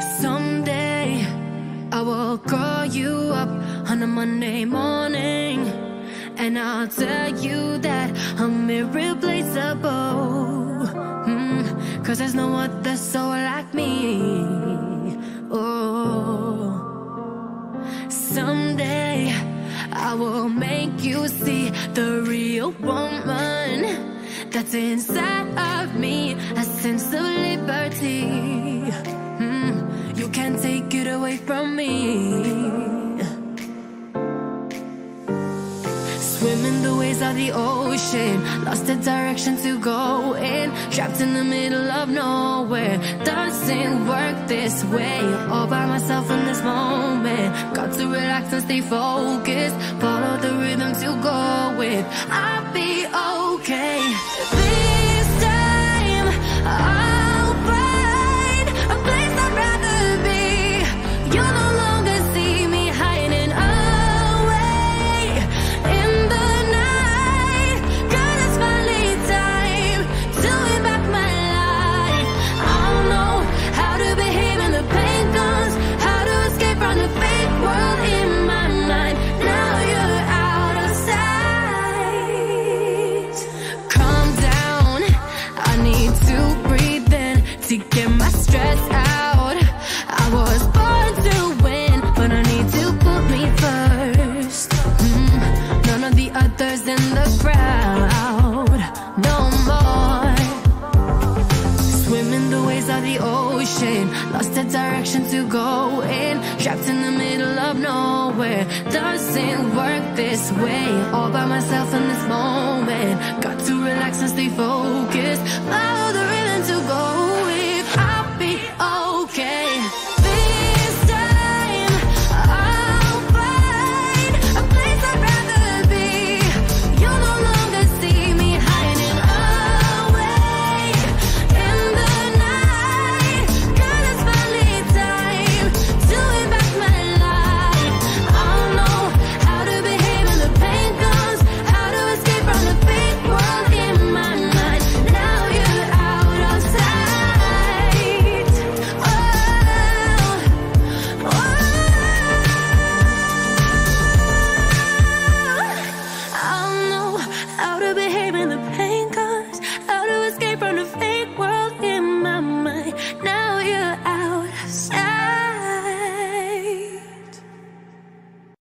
Someday I will call you up on a Monday morning And I'll tell you that I'm irreplaceable. Mm, Cause there's no other soul like me. Oh. Someday I will make you see the real woman that's inside of me, a sense of liberty. You can't take it away from me. Swimming the waves of the ocean, lost the direction to go in, trapped in the middle of nowhere. Doesn't work this way. All by myself in this moment. Got to relax and stay focused. Follow the rhythm to go with. I'll be okay. Others in the crowd, no more. Swimming the waves of the ocean, lost the direction to go in, trapped in the middle of nowhere. Doesn't work this way, all by myself in this moment. Got to relax and stay focused. out of it.